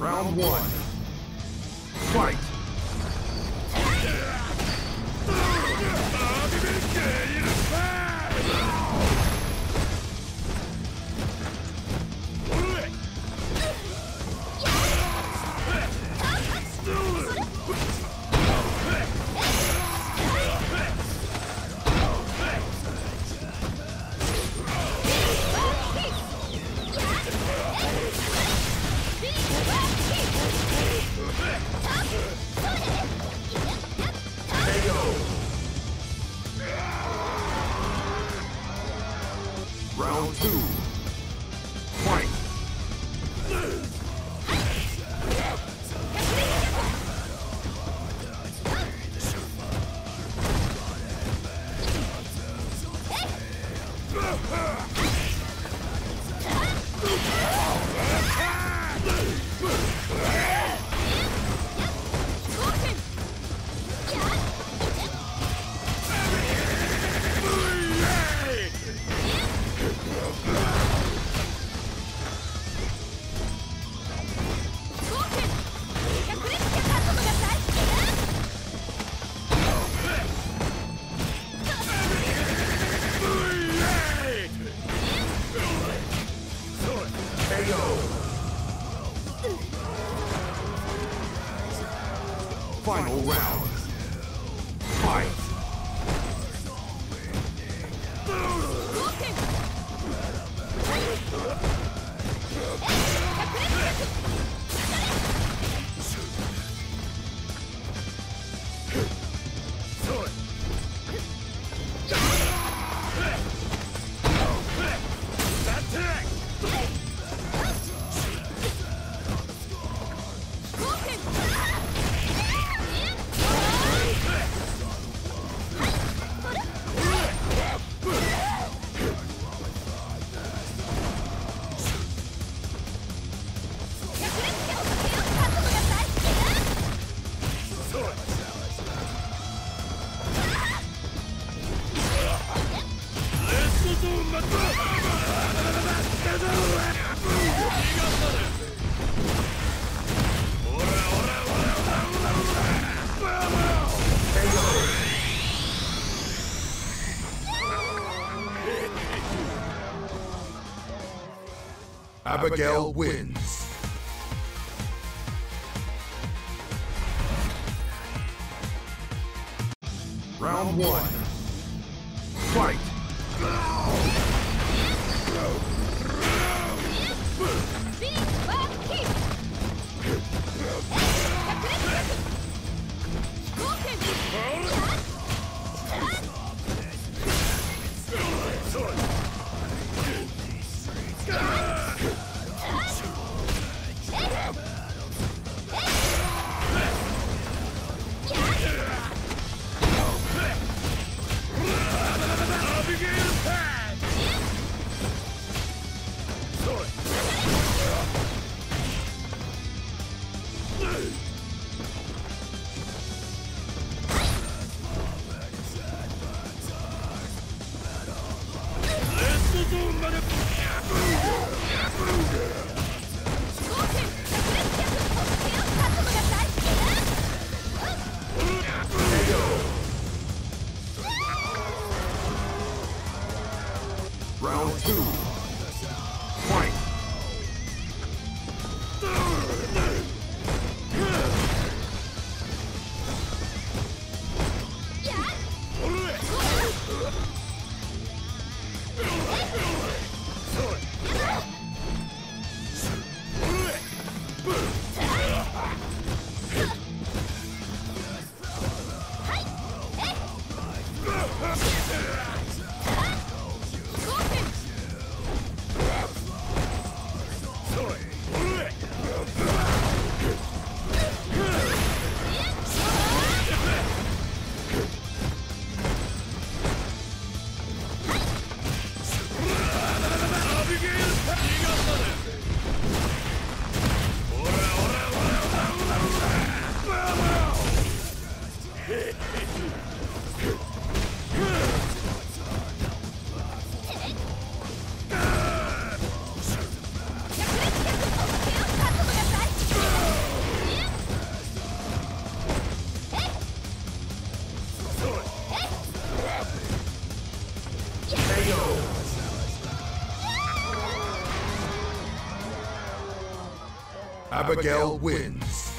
Round one. Fight! Round two. Final round. Abigail wins. Round one. Fight! Round two. Abigail wins.